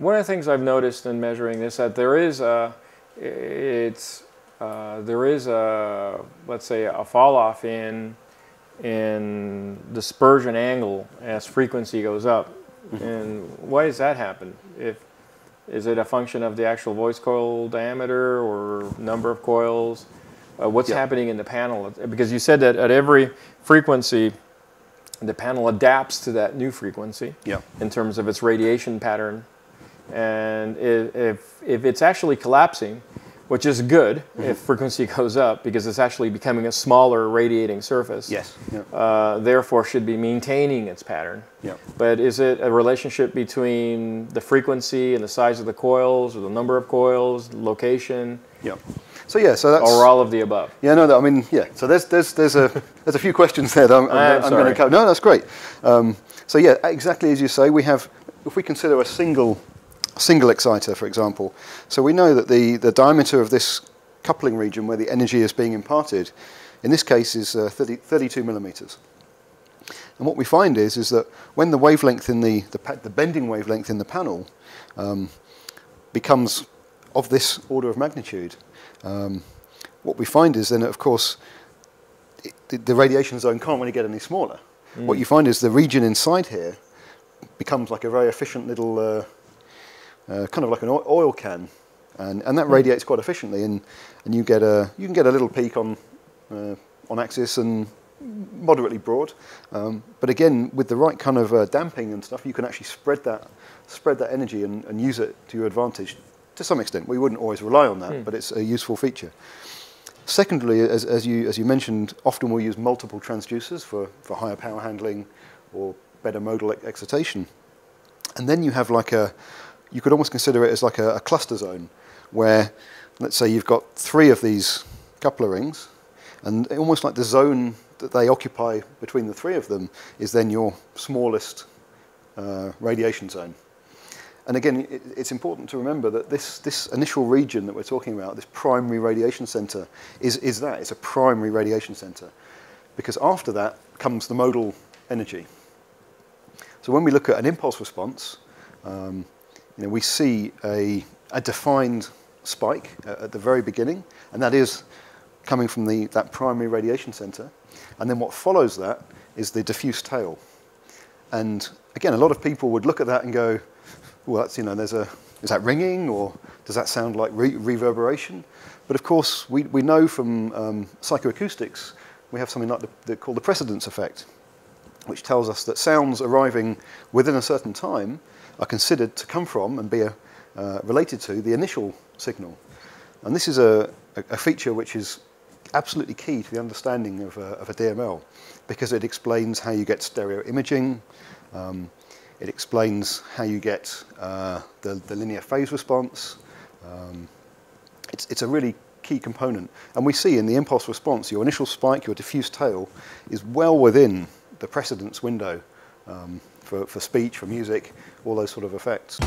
one of the things I've noticed in measuring this that there is a, it's uh, there is a let's say a fall off in in dispersion angle as frequency goes up. Mm-hmm. And why does that happen? If is it a function of the actual voice coil diameter or number of coils? Uh, what's happening in the panel? Because you said that at every frequency, the panel adapts to that new frequency in terms of its radiation pattern. And if, if it's actually collapsing, which is good mm-hmm. if frequency goes up because it's actually becoming a smaller radiating surface. Yes. Yep. Uh, therefore, should be maintaining its pattern. Yep. But is it a relationship between the frequency and the size of the coils, or the number of coils, location? Yeah. So yeah, so that's or all of the above. Yeah, no, no I mean, yeah. So there's there's there's a there's a few questions there that I'm, I'm, I'm going to cover. No, that's great. Um, so yeah, exactly as you say, we have if we consider a single single exciter, for example. So we know that the, the diameter of this coupling region where the energy is being imparted, in this case, is uh, 30, 32 millimeters. And what we find is, is that when the wavelength in the, the, the bending wavelength in the panel um, becomes of this order of magnitude, um, what we find is then, of course, it, the, the, radiation zone can't really get any smaller. Mm. What you find is the region inside here becomes like a very efficient little uh, uh, kind of like an oil can, and, and that radiates quite efficiently, and, and you get a you can get a little peak on uh, on axis and moderately broad, um, but again with the right kind of uh, damping and stuff, you can actually spread that spread that energy and, and use it to your advantage to some extent. We wouldn't always rely on that, mm. but it's a useful feature. Secondly, as, as, you, as you mentioned, often we'll use multiple transducers for, for higher power handling or better modal excitation. And then you have like a, you could almost consider it as like a, a cluster zone where, let's say, you've got three of these coupler rings, and almost like the zone that they occupy between the three of them is then your smallest uh, radiation zone. And again, it, it's important to remember that this, this initial region that we're talking about, this primary radiation center, is, is that. It's a primary radiation center. Because after that comes the modal energy. So when we look at an impulse response, um, you know, we see a, a defined spike at the very beginning, and that is coming from the, that primary radiation center. And then what follows that is the diffuse tail. And again, a lot of people would look at that and go, well, that's, you know, there's a, is that ringing or does that sound like re reverberation? But of course, we, we know from um, psychoacoustics, we have something like the, the, called the precedence effect, which tells us that sounds arriving within a certain time are considered to come from and be a, uh, related to the initial signal. And this is a, a, feature which is absolutely key to the understanding of a, of a DML because it explains how you get stereo imaging, um, it explains how you get uh, the, the, linear phase response. Um, it's, it's a really key component. And we see in the impulse response, your initial spike, your diffuse tail, is well within the precedence window um, for, for speech, for music, all those sort of effects.